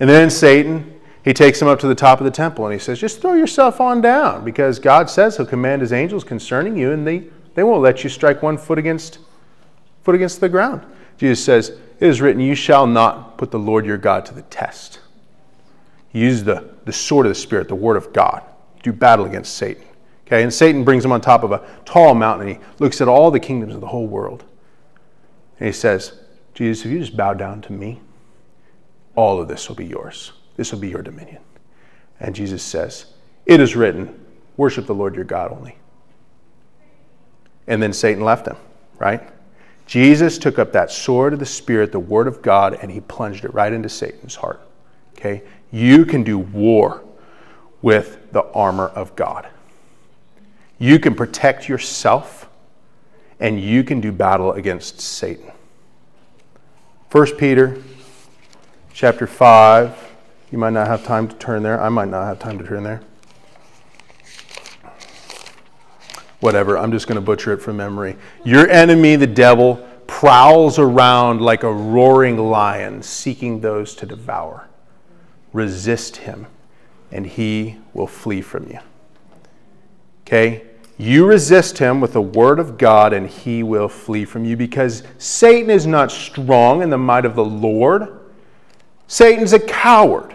A: And then Satan he takes him up to the top of the temple and he says, Just throw yourself on down because God says he'll command his angels concerning you and they, they won't let you strike one foot against, foot against the ground. Jesus says, It is written, You shall not put the Lord your God to the test. use the, the sword of the Spirit, the Word of God, do battle against Satan. Okay, and Satan brings him on top of a tall mountain and he looks at all the kingdoms of the whole world. And he says, Jesus, if you just bow down to me, all of this will be yours. This will be your dominion. And Jesus says, It is written, worship the Lord your God only. And then Satan left him, right? Jesus took up that sword of the Spirit, the Word of God, and he plunged it right into Satan's heart. Okay? You can do war with the armor of God. You can protect yourself and you can do battle against Satan. 1 Peter chapter 5. You might not have time to turn there. I might not have time to turn there. Whatever, I'm just going to butcher it from memory. Your enemy, the devil, prowls around like a roaring lion, seeking those to devour. Resist him, and he will flee from you. Okay? You resist him with the word of God, and he will flee from you because Satan is not strong in the might of the Lord. Satan's a coward.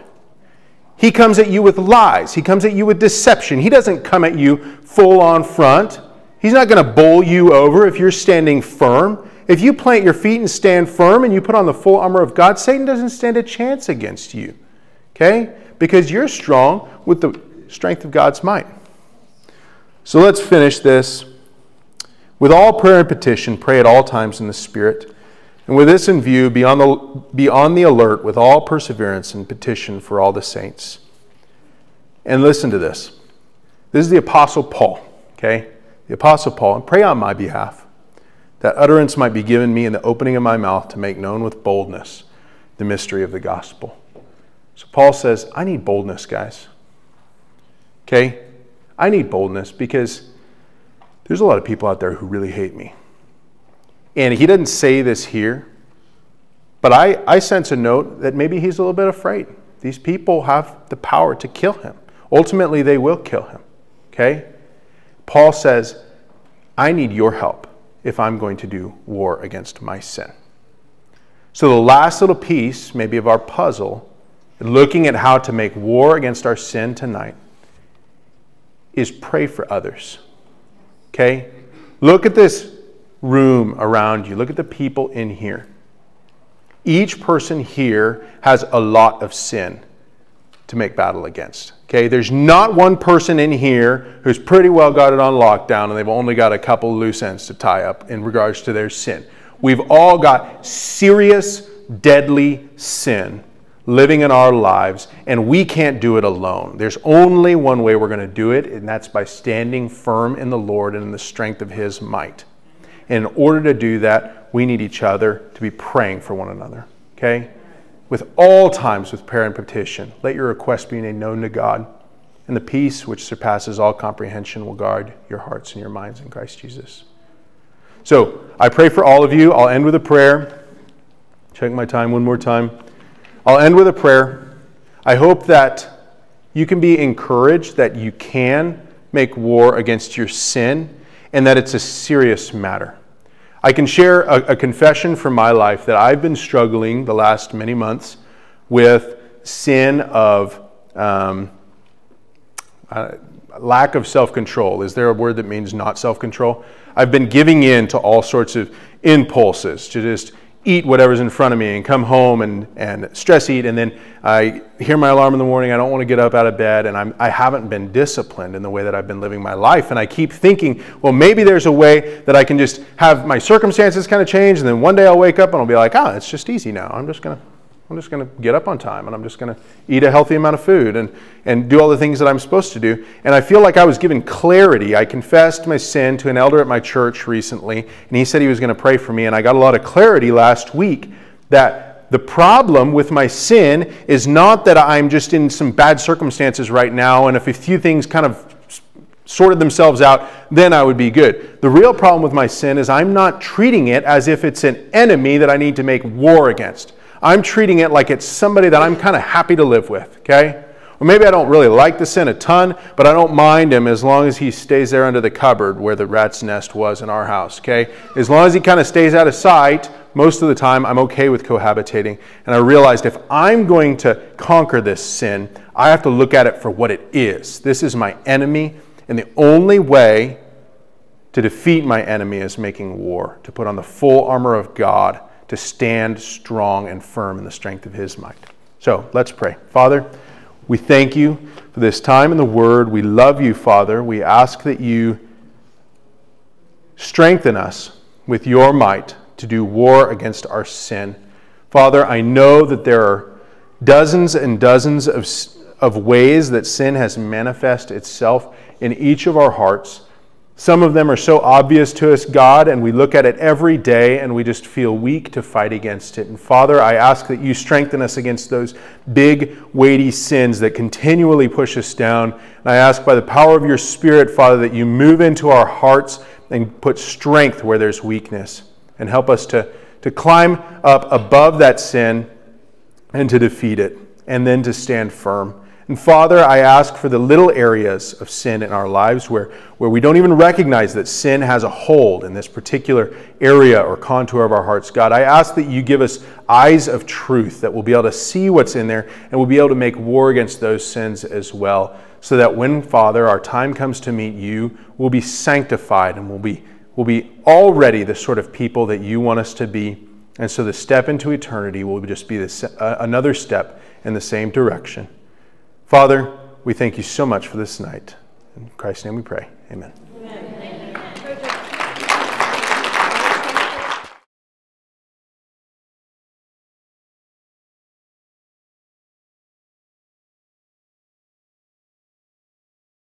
A: He comes at you with lies, he comes at you with deception. He doesn't come at you full on front. He's not going to bowl you over if you're standing firm. If you plant your feet and stand firm and you put on the full armor of God, Satan doesn't stand a chance against you. Okay? Because you're strong with the strength of God's might. So let's finish this. With all prayer and petition, pray at all times in the Spirit. And with this in view, be on the, be on the alert with all perseverance and petition for all the saints. And listen to this. This is the Apostle Paul, okay? The Apostle Paul, and pray on my behalf that utterance might be given me in the opening of my mouth to make known with boldness the mystery of the gospel. So Paul says, I need boldness, guys. Okay? I need boldness because there's a lot of people out there who really hate me. And he doesn't say this here, but I, I sense a note that maybe he's a little bit afraid. These people have the power to kill him. Ultimately, they will kill him. Okay? Paul says, I need your help if I'm going to do war against my sin. So, the last little piece, maybe, of our puzzle, looking at how to make war against our sin tonight, is pray for others. Okay? Look at this room around you. Look at the people in here. Each person here has a lot of sin to make battle against. Okay, there's not one person in here who's pretty well got it on lockdown and they've only got a couple loose ends to tie up in regards to their sin. We've all got serious, deadly sin living in our lives, and we can't do it alone. There's only one way we're going to do it, and that's by standing firm in the Lord and in the strength of His might. In order to do that, we need each other to be praying for one another. Okay? With all times with prayer and petition, let your request be made known to God, and the peace which surpasses all comprehension will guard your hearts and your minds in Christ Jesus. So I pray for all of you. I'll end with a prayer. Check my time one more time. I'll end with a prayer. I hope that you can be encouraged that you can make war against your sin and that it's a serious matter. I can share a, a, confession from my life that I've been struggling the last many months with sin of um, uh, lack of self control. Is there a word that means not self control? I've been giving in to all sorts of impulses to just eat whatever's in front of me and come home and, and stress eat. And then I hear my alarm in the morning. I don't want to get up out of bed. And I'm, I haven't been disciplined in the way that I've been living my life. And I keep thinking, well, maybe there's a way that I can just have my circumstances kind of change. And then one day I'll wake up and I'll be like, ah, oh, it's just easy now. I'm just going to I'm just going to get up on time and I'm just going to eat a healthy amount of food and, and do all the things that I'm supposed to do. And I feel like I was given clarity. I confessed my sin to an elder at my church recently, and he said he was going to pray for me. And I got a lot of clarity last week that the problem with my sin is not that I'm just in some bad circumstances right now, and if a few things kind of sorted themselves out, then I would be good. The real problem with my sin is I'm not treating it as if it's an enemy that I need to make war against. I'm treating it like it's somebody that I'm kind of happy to live with, okay? Or maybe I don't really like the sin a ton, but I don't mind him as long as he stays there under the cupboard where the rat's nest was in our house, okay? As long as he kind of stays out of sight, most of the time I'm okay with cohabitating. And I realized if I'm going to conquer this sin, I have to look at it for what it is. This is my enemy, and the only way to defeat my enemy is making war, to put on the full armor of God, to stand strong and firm in the strength of his might. So let's pray. Father, we thank you for this time in the Word. We love you, Father. We ask that you strengthen us with your might to do war against our sin. Father, I know that there are dozens and dozens of, of ways that sin has manifested itself in each of our hearts. Some of them are so obvious to us, God, and we look at it every day and we just feel weak to fight against it. And Father, I ask that you strengthen us against those big, weighty sins that continually push us down. And I ask by the power of your Spirit, Father, that you move into our hearts and put strength where there's weakness and help us to, to climb up above that sin and to defeat it and then to stand firm. And Father, I ask for the little areas of sin in our lives where, where we don't even recognize that sin has a hold in this particular area or contour of our hearts. God, I ask that you give us eyes of truth that we'll be able to see what's in there and we'll be able to make war against those sins as well. So that when, Father, our time comes to meet you, we'll be sanctified and we'll be, we'll be already the sort of people that you want us to be. And so the step into eternity will just be this, uh, another step in the same direction. Father, we thank you so much for this night. In Christ's name we pray. Amen.